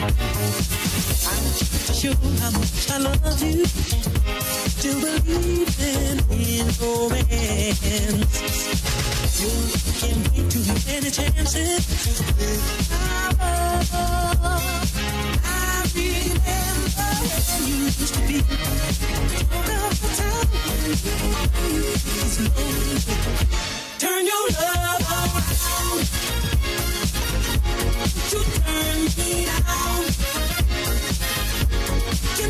I'm sure how much I love you. Still believing in romance. You chances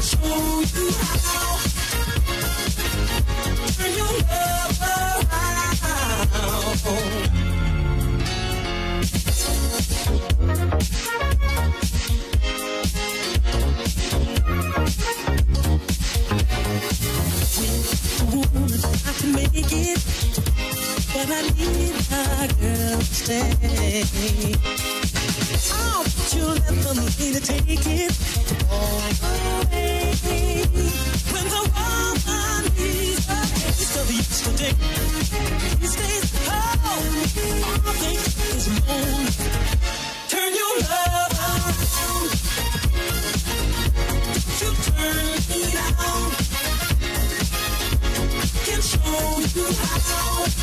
show you how. Turn your love around. woman, I can make it, but I need a girl to stay. Oh, but you let them need to take it all Turn your love around. You turn can show you how.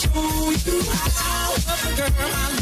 Show you how. Girl, I